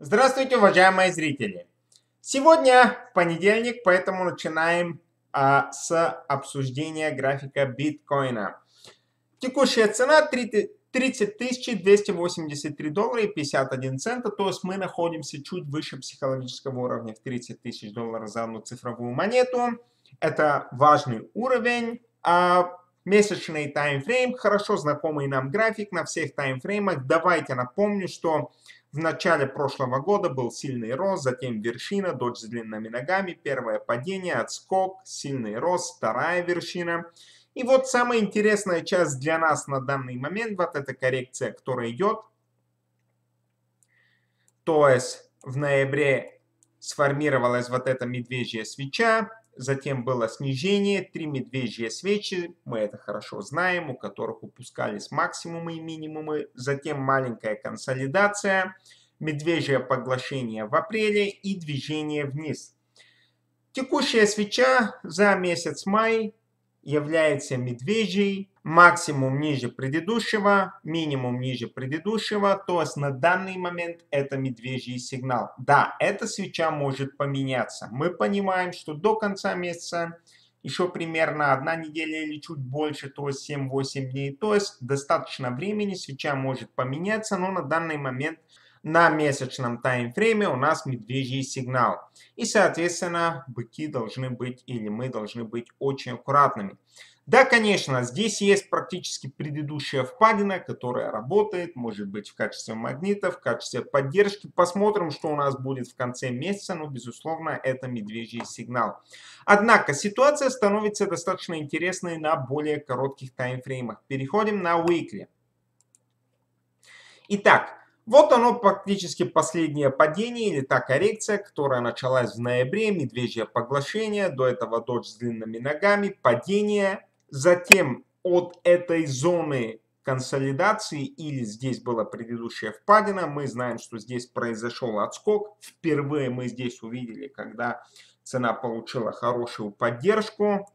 Здравствуйте, уважаемые зрители! Сегодня понедельник, поэтому начинаем а, с обсуждения графика биткоина. Текущая цена 30 283 доллара и 51 цента, то есть мы находимся чуть выше психологического уровня в 30 тысяч долларов за одну цифровую монету. Это важный уровень. А месячный таймфрейм, хорошо знакомый нам график на всех таймфреймах. Давайте напомню, что в начале прошлого года был сильный рост, затем вершина, дочь с длинными ногами, первое падение, отскок, сильный рост, вторая вершина. И вот самая интересная часть для нас на данный момент, вот эта коррекция, которая идет. То есть в ноябре сформировалась вот эта медвежья свеча, Затем было снижение, три медвежьи свечи, мы это хорошо знаем, у которых упускались максимумы и минимумы. Затем маленькая консолидация, медвежье поглощение в апреле и движение вниз. Текущая свеча за месяц май является медвежьей, максимум ниже предыдущего, минимум ниже предыдущего, то есть на данный момент это медвежий сигнал. Да, эта свеча может поменяться. Мы понимаем, что до конца месяца еще примерно одна неделя или чуть больше, то есть 7-8 дней, то есть достаточно времени, свеча может поменяться, но на данный момент на месячном таймфрейме у нас медвежий сигнал. И, соответственно, быки должны быть или мы должны быть очень аккуратными. Да, конечно, здесь есть практически предыдущая впадина, которая работает, может быть в качестве магнита, в качестве поддержки. Посмотрим, что у нас будет в конце месяца, но, безусловно, это медвежий сигнал. Однако, ситуация становится достаточно интересной на более коротких таймфреймах. Переходим на weekly. Итак, вот оно практически последнее падение или та коррекция, которая началась в ноябре, медвежье поглощение, до этого дочь с длинными ногами, падение, затем от этой зоны консолидации или здесь была предыдущая впадина, мы знаем, что здесь произошел отскок, впервые мы здесь увидели, когда цена получила хорошую поддержку,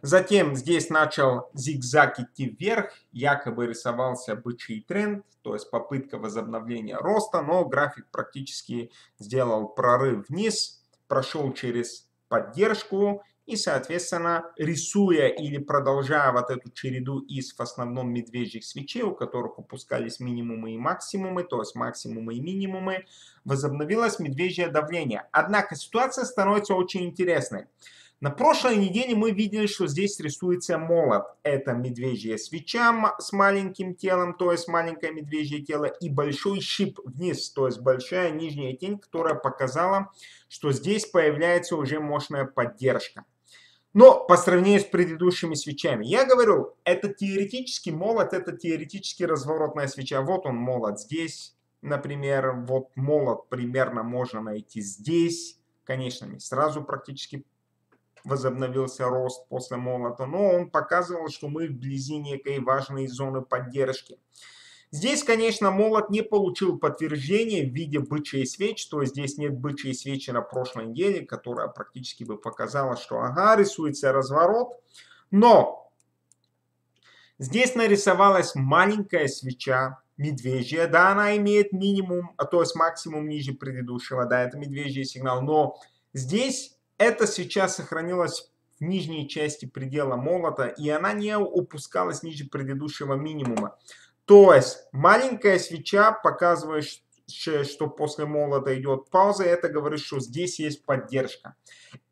Затем здесь начал зигзаг идти вверх, якобы рисовался бычий тренд, то есть попытка возобновления роста, но график практически сделал прорыв вниз, прошел через поддержку и, соответственно, рисуя или продолжая вот эту череду из в основном медвежьих свечей, у которых упускались минимумы и максимумы, то есть максимумы и минимумы, возобновилось медвежье давление. Однако ситуация становится очень интересной. На прошлой неделе мы видели, что здесь рисуется молот. Это медвежья свеча с маленьким телом, то есть маленькое медвежье тело, и большой щип вниз, то есть большая нижняя тень, которая показала, что здесь появляется уже мощная поддержка. Но по сравнению с предыдущими свечами, я говорю, это теоретически молот, это теоретически разворотная свеча. Вот он молот здесь, например, вот молот примерно можно найти здесь. Конечно, не сразу практически возобновился рост после молота, но он показывал, что мы вблизи некой важной зоны поддержки. Здесь, конечно, молот не получил подтверждения в виде бычьей свечи, то есть здесь нет бычьей свечи на прошлой неделе, которая практически бы показала, что ага, рисуется разворот. Но здесь нарисовалась маленькая свеча, медвежья, да, она имеет минимум, а то есть максимум ниже предыдущего, да, это медвежий сигнал, но здесь это сейчас сохранилось в нижней части предела молота, и она не упускалась ниже предыдущего минимума. То есть маленькая свеча показывает, что после молота идет пауза, это говорит, что здесь есть поддержка.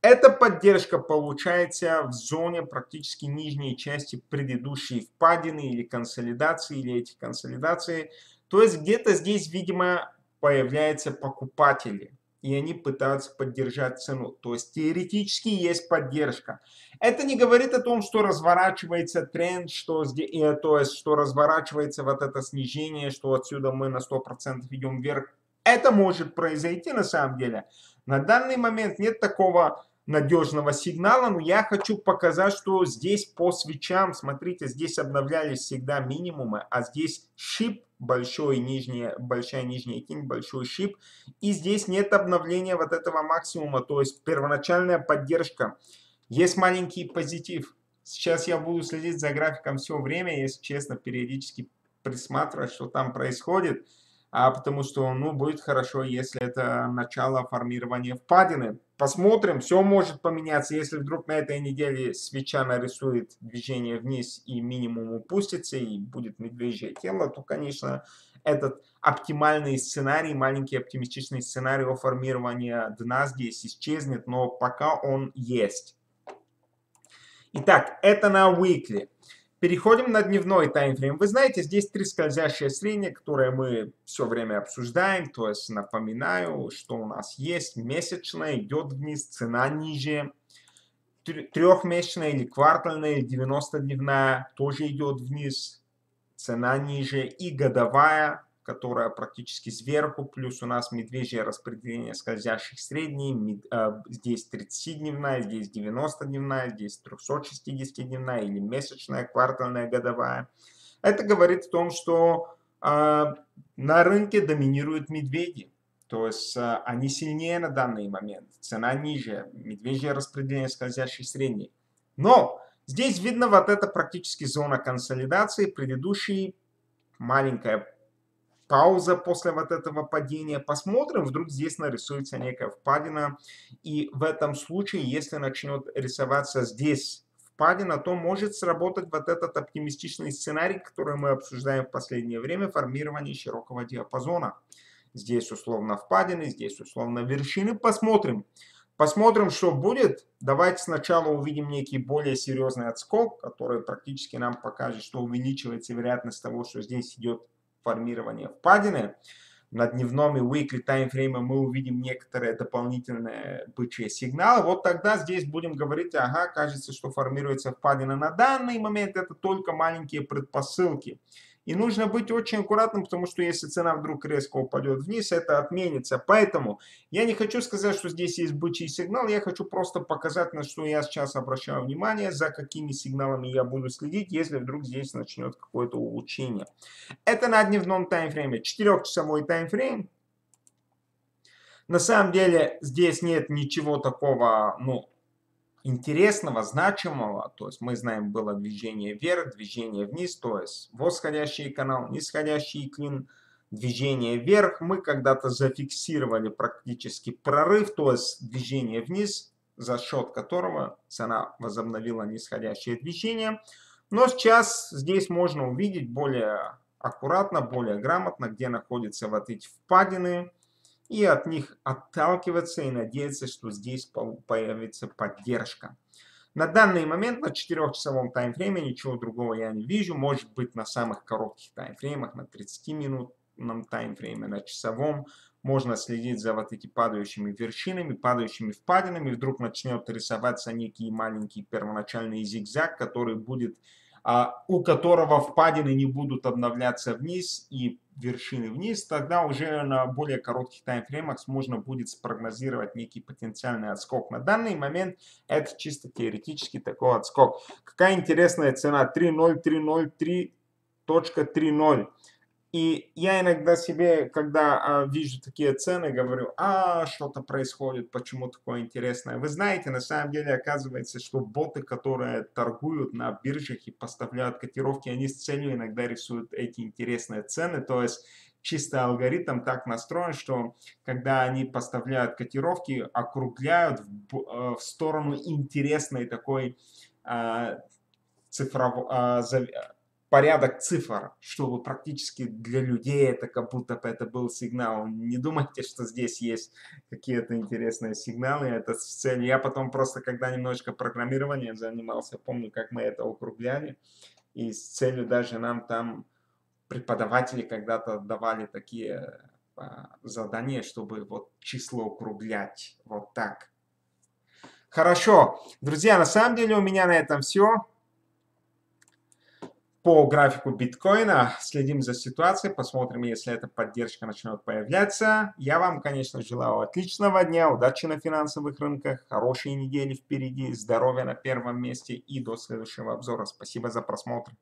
Эта поддержка получается в зоне практически нижней части предыдущей впадины или консолидации, или эти консолидации. То есть где-то здесь, видимо, появляются покупатели и они пытаются поддержать цену. То есть теоретически есть поддержка. Это не говорит о том, что разворачивается тренд, что, то есть, что разворачивается вот это снижение, что отсюда мы на 100% идем вверх. Это может произойти на самом деле. На данный момент нет такого надежного сигнала, но я хочу показать, что здесь по свечам, смотрите, здесь обновлялись всегда минимумы, а здесь шип большой нижняя, большая нижняя тень, большой шип, и здесь нет обновления вот этого максимума, то есть первоначальная поддержка. Есть маленький позитив. Сейчас я буду следить за графиком все время, если честно, периодически присматривать, что там происходит. А потому что, ну, будет хорошо, если это начало формирования впадины. Посмотрим, все может поменяться. Если вдруг на этой неделе свеча нарисует движение вниз и минимум упустится, и будет медвежье тело, то, конечно, этот оптимальный сценарий, маленький оптимистичный сценарий о формировании дна здесь исчезнет, но пока он есть. Итак, это на weekly. Переходим на дневной таймфрейм. Вы знаете, здесь три скользящие средние, которые мы все время обсуждаем. То есть напоминаю, что у нас есть месячная, идет вниз, цена ниже. Трехмесячная или квартальная, или 90-дневная тоже идет вниз, цена ниже. И годовая которая практически сверху, плюс у нас медвежье распределение скользящих средней, а, здесь 30-дневная, здесь 90-дневная, здесь 360-дневная или месячная, квартальная, годовая. Это говорит о том, что э, на рынке доминируют медведи. То есть э, они сильнее на данный момент, цена ниже, медвежье распределение скользящих средней. Но здесь видно вот это практически зона консолидации, предыдущий маленькая пауза после вот этого падения. Посмотрим, вдруг здесь нарисуется некая впадина. И в этом случае, если начнет рисоваться здесь впадина, то может сработать вот этот оптимистичный сценарий, который мы обсуждаем в последнее время, формирование широкого диапазона. Здесь условно впадины, здесь условно вершины. Посмотрим. Посмотрим, что будет. Давайте сначала увидим некий более серьезный отскок, который практически нам покажет, что увеличивается вероятность того, что здесь идет формирования впадины. На дневном и weekly таймфрейме мы увидим некоторые дополнительные бычьи сигналы. Вот тогда здесь будем говорить, ага, кажется, что формируется впадина. На данный момент это только маленькие предпосылки. И нужно быть очень аккуратным, потому что если цена вдруг резко упадет вниз, это отменится. Поэтому я не хочу сказать, что здесь есть бычий сигнал, я хочу просто показать, на что я сейчас обращаю внимание, за какими сигналами я буду следить, если вдруг здесь начнет какое-то улучшение. Это на дневном таймфрейме. 4-часовой таймфрейм. На самом деле здесь нет ничего такого, ну, интересного, значимого, то есть мы знаем, было движение вверх, движение вниз, то есть восходящий канал, нисходящий клин, движение вверх, мы когда-то зафиксировали практически прорыв, то есть движение вниз, за счет которого цена возобновила нисходящее движение. Но сейчас здесь можно увидеть более аккуратно, более грамотно, где находятся вот эти впадины, и от них отталкиваться и надеяться, что здесь появится поддержка. На данный момент на 4-часовом таймфрейме ничего другого я не вижу. Может быть на самых коротких таймфреймах, на 30-минутном таймфрейме, на часовом. Можно следить за вот эти падающими вершинами, падающими впадинами. Вдруг начнет рисоваться некий маленький первоначальный зигзаг, который будет у которого впадины не будут обновляться вниз и вершины вниз, тогда уже на более коротких таймфреймах можно будет спрогнозировать некий потенциальный отскок. На данный момент это чисто теоретически такой отскок. Какая интересная цена? 3.0303.30. И я иногда себе, когда а, вижу такие цены, говорю, а, что-то происходит, почему такое интересное. Вы знаете, на самом деле оказывается, что боты, которые торгуют на биржах и поставляют котировки, они с целью иногда рисуют эти интересные цены. То есть чисто алгоритм так настроен, что когда они поставляют котировки, округляют в, э, в сторону интересной такой а, цифровой... А, порядок цифр, чтобы практически для людей это как будто бы это был сигнал. Не думайте, что здесь есть какие-то интересные сигналы, это с целью. Я потом просто, когда немножко программированием занимался, помню, как мы это округляли, и с целью даже нам там преподаватели когда-то давали такие а, задания, чтобы вот число округлять вот так. Хорошо, друзья, на самом деле у меня на этом все по графику биткоина, следим за ситуацией, посмотрим, если эта поддержка начнет появляться. Я вам, конечно, желаю отличного дня, удачи на финансовых рынках, хорошей недели впереди, здоровья на первом месте и до следующего обзора. Спасибо за просмотр.